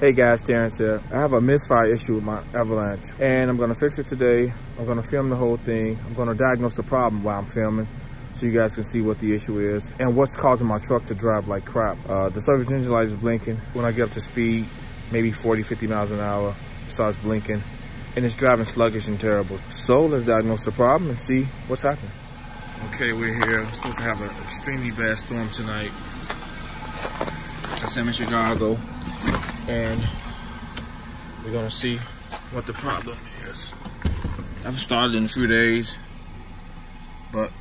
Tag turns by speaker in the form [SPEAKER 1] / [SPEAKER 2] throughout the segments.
[SPEAKER 1] Hey guys, Terence here. I have a misfire issue with my Avalanche and I'm gonna fix it today. I'm gonna film the whole thing. I'm gonna diagnose the problem while I'm filming so you guys can see what the issue is and what's causing my truck to drive like crap. Uh, the service engine light is blinking. When I get up to speed, maybe 40, 50 miles an hour, it starts blinking and it's driving sluggish and terrible. So let's diagnose the problem and see what's happening. Okay, we're here. We're supposed to have an extremely bad storm tonight. I'm in Chicago and we're gonna see what the problem is. I haven't started in a few days, but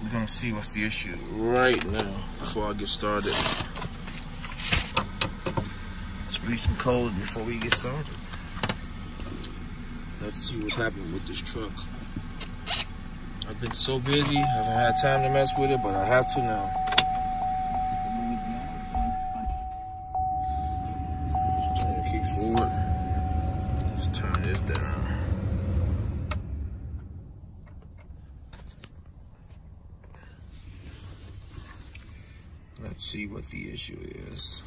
[SPEAKER 1] we're gonna see what's the issue right now before I get started. Let's read some code before we get started. Let's see what's happening with this truck. I've been so busy, I haven't had time to mess with it, but I have to now. Forward. Let's turn this down. Let's see what the issue is.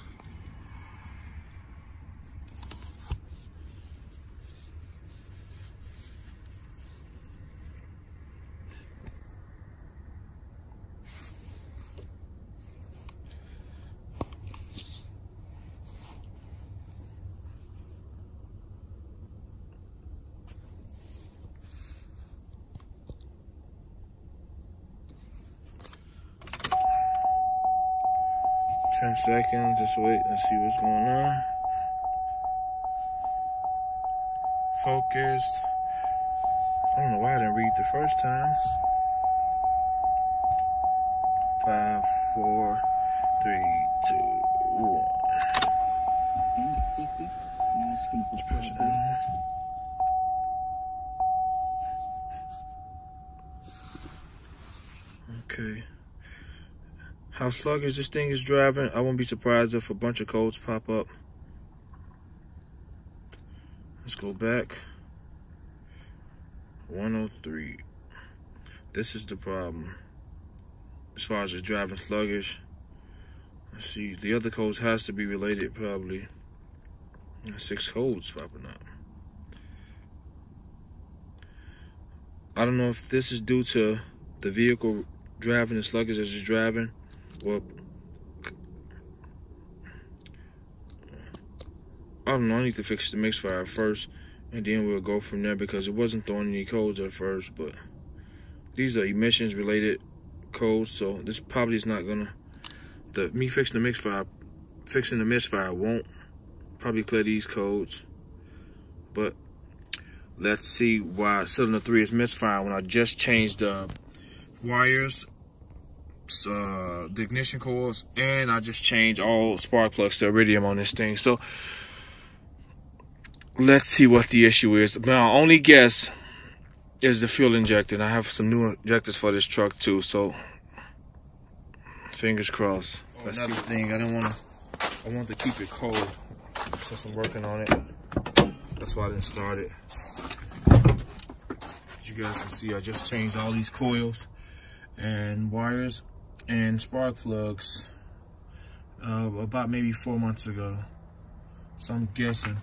[SPEAKER 1] 10 seconds. Just wait. Let's see what's going on. Focused. I don't know why I didn't read the first time. Five, four, three, two, one. Okay how sluggish this thing is driving, I won't be surprised if a bunch of codes pop up. Let's go back. 103. This is the problem. As far as it's driving sluggish. Let's see. The other codes has to be related, probably. Six codes popping up. I don't know if this is due to the vehicle driving as sluggish as it's driving well, I don't know. I need to fix the mix first, and then we'll go from there because it wasn't throwing any codes at first. But these are emissions related codes, so this probably is not gonna. The me fixing the mix fixing the misfire won't probably clear these codes. But let's see why cylinder three is misfire when I just changed the wires uh, the ignition coils, and I just changed all spark plugs to iridium on this thing. So let's see what the issue is. My only guess is the fuel injector. And I have some new injectors for this truck too. So fingers crossed. Oh, another thing, I don't want to. I want to keep it cold since I'm working on it. That's why I didn't start it. As you guys can see, I just changed all these coils and wires and spark plugs uh, about maybe four months ago. So I'm guessing.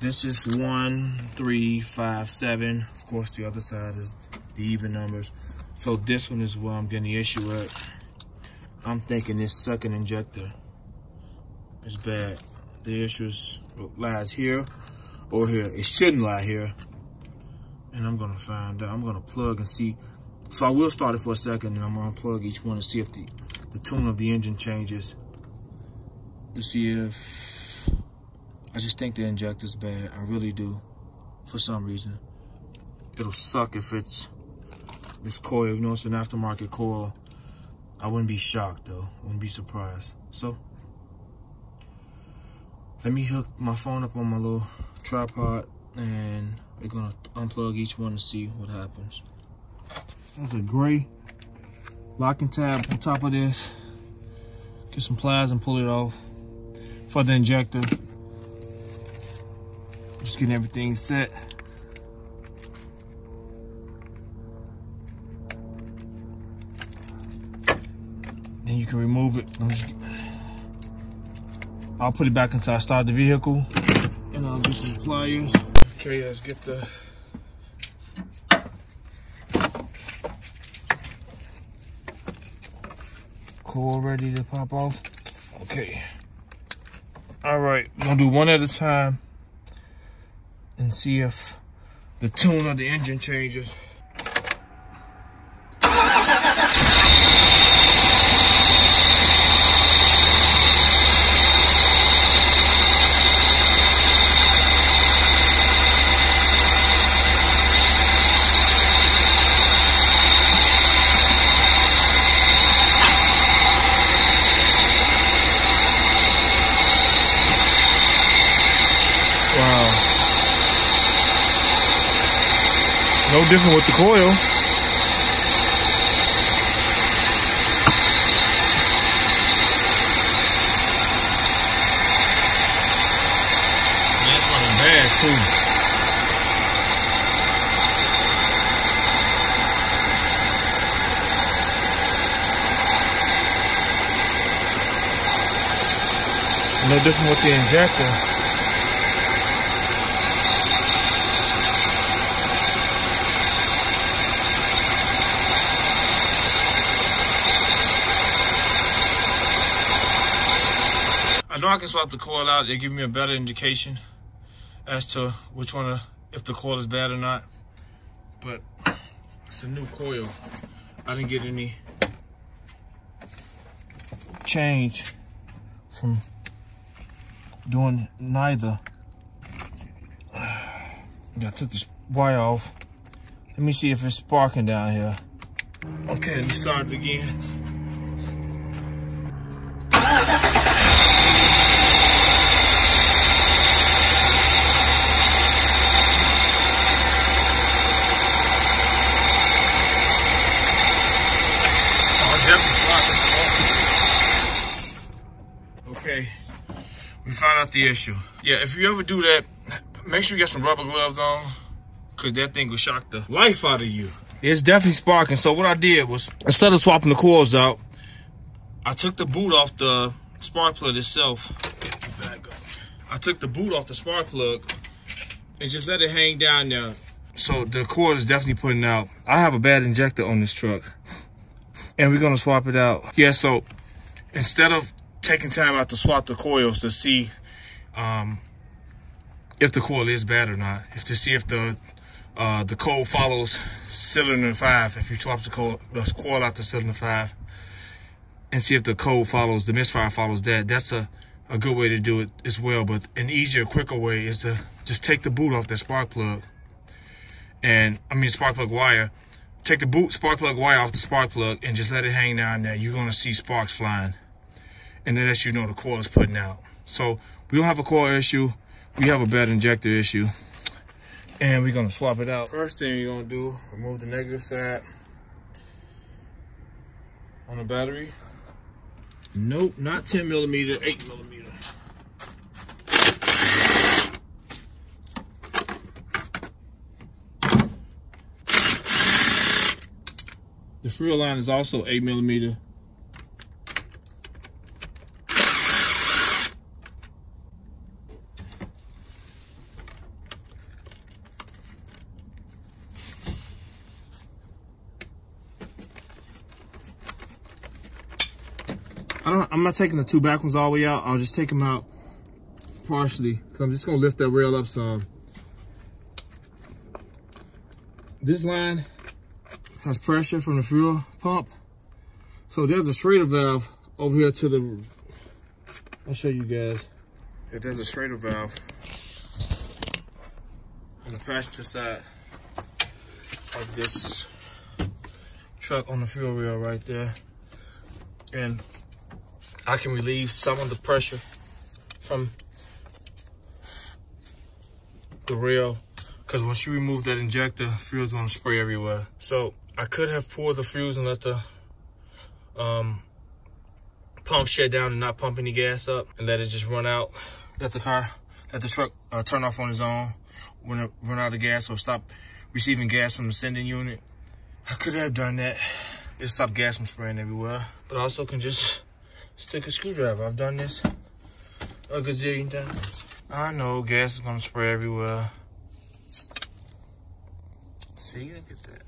[SPEAKER 1] This is one, three, five, seven. Of course, the other side is the even numbers. So this one is where I'm getting the issue at. I'm thinking this second injector is bad. The issue lies here or here. It shouldn't lie here. And I'm gonna find out. I'm gonna plug and see so I will start it for a second and I'm gonna unplug each one to see if the, the tune of the engine changes. To see if, I just think the injector's bad. I really do, for some reason. It'll suck if it's this coil, you know it's an aftermarket coil. I wouldn't be shocked though, wouldn't be surprised. So, let me hook my phone up on my little tripod and we're gonna unplug each one to see what happens. There's a gray locking tab on top of this. Get some pliers and pull it off for the injector. Just getting everything set. Then you can remove it. I'll put it back until I start the vehicle. And I'll do some pliers. Okay, let's get the coil ready to pop off. Okay. All right, we're gonna do one at a time and see if the tune of the engine changes. No different with the coil. That's running bad too. No different with the injector. Know I can swap the coil out. They give me a better indication as to which one, if the coil is bad or not. But it's a new coil. I didn't get any change from doing neither. I took this wire off. Let me see if it's sparking down here. Okay, let me start again. We found out the issue. Yeah, if you ever do that, make sure you get some rubber gloves on, cause that thing will shock the life out of you. It's definitely sparking. So what I did was, instead of swapping the coils out, I took the boot off the spark plug itself. I took the boot off the spark plug and just let it hang down there. So the cord is definitely putting out. I have a bad injector on this truck and we're gonna swap it out. Yeah, so instead of taking time out to swap the coils to see um, if the coil is bad or not, if to see if the uh, the code follows cylinder five, if you swap the coil, the coil out to cylinder five, and see if the code follows, the misfire follows that, that's a, a good way to do it as well. But an easier, quicker way is to just take the boot off that spark plug, and I mean spark plug wire, take the boot spark plug wire off the spark plug and just let it hang down there. You're gonna see sparks flying. And then lets you know the coil is putting out. So we don't have a coil issue. We have a bad injector issue. And we're gonna swap it out. First thing you're gonna do, remove the negative side on the battery. Nope, not 10 millimeter, 8 millimeter. The frill line is also 8 millimeter. Not taking the two back ones all the way out. I'll just take them out partially. Cause I'm just gonna lift that rail up some. This line has pressure from the fuel pump. So there's a Schrader valve over here to the, I'll show you guys. Yeah, there's a Schrader valve on the passenger side of this truck on the fuel rail right there. And I can relieve some of the pressure from the rail because once you remove that injector, fuel's gonna spray everywhere. So I could have pulled the fuse and let the um, pump shut down and not pump any gas up and let it just run out. Let the car, let the truck uh, turn off on its own when it run out of gas or stop receiving gas from the sending unit. I could have done that. Just stop gas from spraying everywhere. But I also can just stick a screwdriver. I've done this a gazillion times. I know gas is gonna spray everywhere. See, look at that.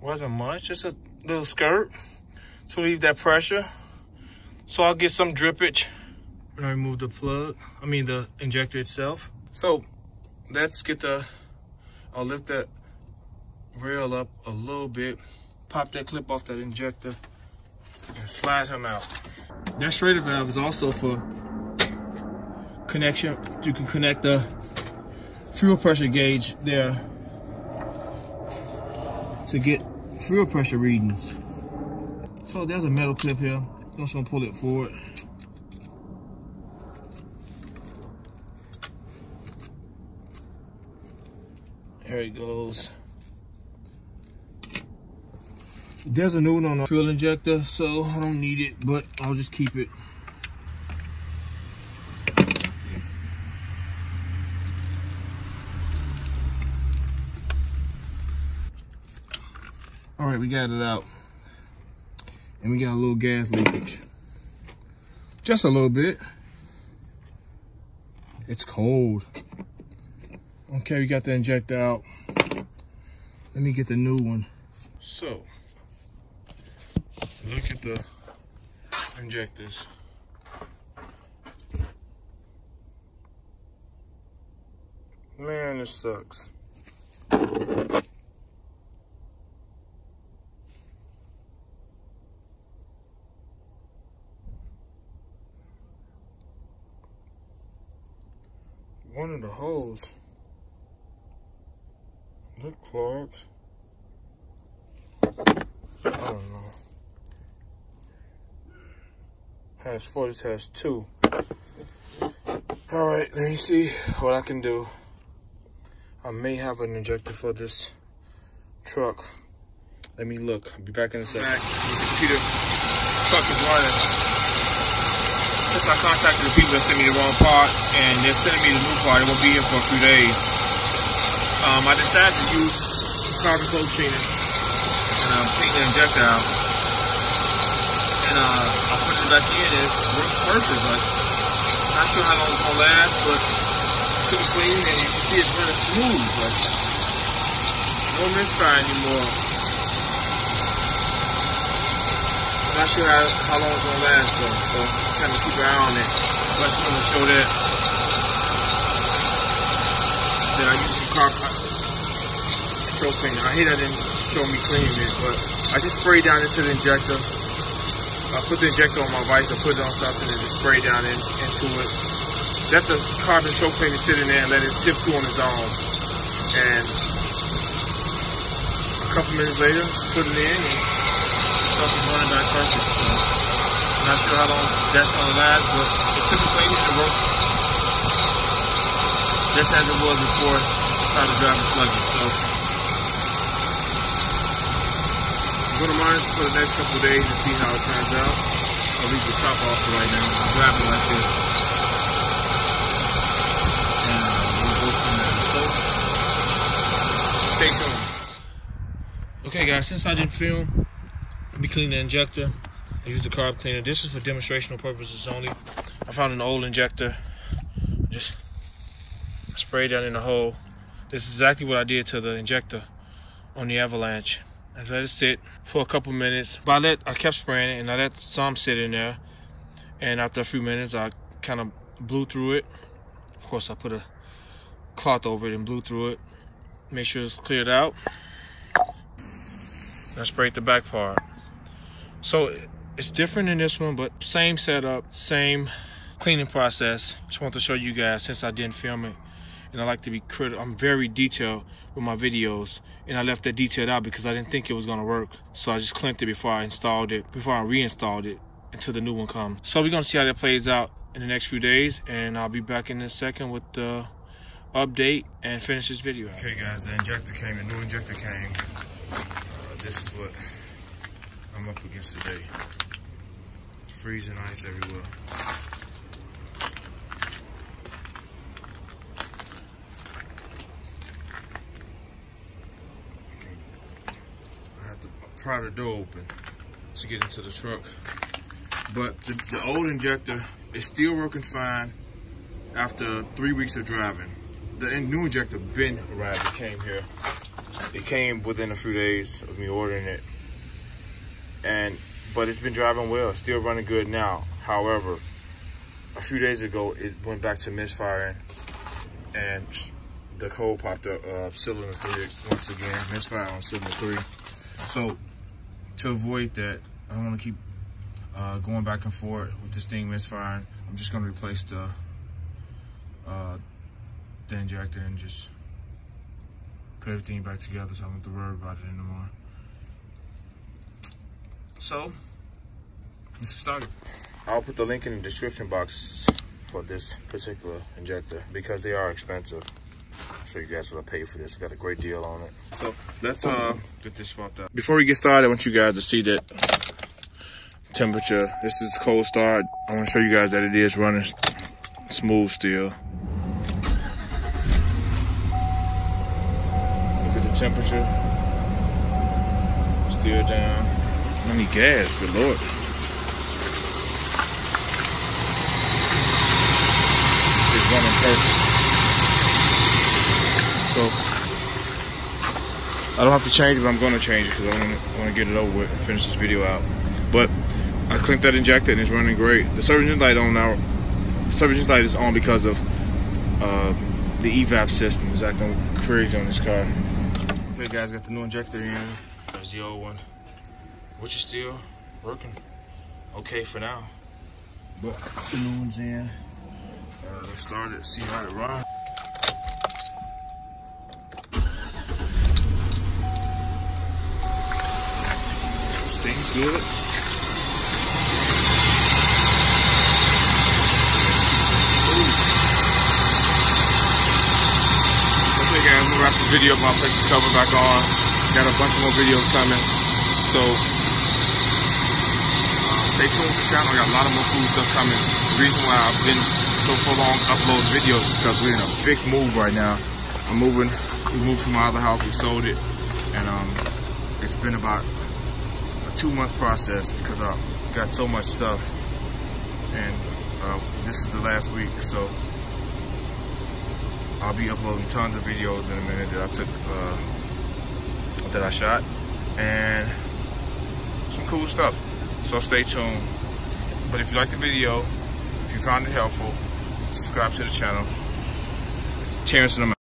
[SPEAKER 1] Wasn't much, just a little skirt to leave that pressure. So I'll get some drippage when I remove the plug, I mean the injector itself. So let's get the, I'll lift that rail up a little bit, pop that clip off that injector, and slide him out. That Schrader valve is also for connection. You can connect the fuel pressure gauge there to get fuel pressure readings. So there's a metal clip here. I'm just gonna pull it forward. There it goes. There's a new one on the fuel injector, so I don't need it, but I'll just keep it. All right, we got it out. And we got a little gas leakage. Just a little bit. It's cold. Okay, we got the injector out. Let me get the new one. So, look at the injectors. Man, this sucks. One of the holes look clogged. I don't know. Has 40 has two. All right, let me see what I can do. I may have an injector for this truck. Let me look. I'll be back in a second. Back. Truck is running since I contacted the people that sent me the wrong part and they're sending me the new part, it won't be here for a few days. Um, I decided to use carbon coat cleaner and I'm um, cleaning the injector out. Uh, I put it back in and it works perfect. But not sure how long it's gonna last, but I took it clean and you can see it's running smooth. But no misfire anymore. not sure how, how long it's gonna last though, so kind of keep an eye on it. But I just want to show that that I use the car control cleaner. I hate I didn't show me cleaning it, but I just sprayed down into the injector. I put the injector on my vice, I put it on something and just spray down in, into it. Let the carb and choke cleaner sit in there and let it sift through on its own. And a couple minutes later, put it in and stuff running back perfect. So I'm not sure how long that's gonna last, but it took a cleaning to work just as it was before I started driving sluggish. So I'm gonna monitor for the next couple days and see how it turns out. I'll leave the top off for right now. I'm driving like this. And uh, we'll go from there. So stay tuned. Okay guys, since I didn't film, let me clean the injector. I use the carb cleaner. This is for demonstrational purposes only. I found an old injector. Just spray down in the hole. This is exactly what I did to the injector on the Avalanche. I let it sit for a couple minutes. But I let I kept spraying it and I let some sit in there. And after a few minutes I kind of blew through it. Of course I put a cloth over it and blew through it. Make sure it's cleared out. I sprayed the back part. So it's different in this one, but same setup, same cleaning process. Just want to show you guys since I didn't film it. And I like to be critical. I'm very detailed with my videos. And I left that detailed out because I didn't think it was gonna work. So I just clamped it before I installed it, before I reinstalled it until the new one comes. So we're gonna see how that plays out in the next few days. And I'll be back in a second with the update and finish this video. Okay guys, the injector came, the new injector came. Uh, this is what I'm up against today. Freezing ice everywhere. I have to pry the door open to get into the truck. But the, the old injector is still working fine after three weeks of driving. The new injector been arrived, it came here. It came within a few days of me ordering it. And, but it's been driving well, still running good now. However, a few days ago, it went back to misfiring and the code popped up, uh, cylinder three once again, misfire on cylinder three. So to avoid that, I don't want to keep uh, going back and forth with this thing misfiring. I'm just going to replace the uh, the injector and just put everything back together so I don't have to worry about it anymore. So, let's get started. I'll put the link in the description box for this particular injector because they are expensive. I'll show you guys what I paid for this. I got a great deal on it. So let's uh, get this swapped out. Before we get started, I want you guys to see that temperature. This is cold start. I want to show you guys that it is running smooth still. Look at the temperature. Still down. I need gas, good lord. It's running perfect. So I don't have to change it, but I'm going to change it because I want to get it over with and finish this video out. But I clicked that injector and it's running great. The service light on now. The service light is on because of uh, the evap system is acting crazy on this car. Okay, guys, got the new injector in. There's the old one, which is still working okay for now. But the new one's in. Uh, let's start it, see how it runs. Seems good. Okay guys, I'm gonna wrap the video up. My place the cover back on. Got a bunch more videos coming. So uh, stay tuned with the channel. I got a lot of more cool stuff coming. The reason why I've been so prolonged uploading videos is because we're in a big move right now. I'm moving. We moved from my other house. We sold it, and um, it's been about two month process because I got so much stuff. And uh, this is the last week so I'll be uploading tons of videos in a minute that I took uh, that I shot. And some cool stuff. So stay tuned. But if you like the video if you found it helpful subscribe to the channel. Terence and